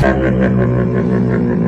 Thank you.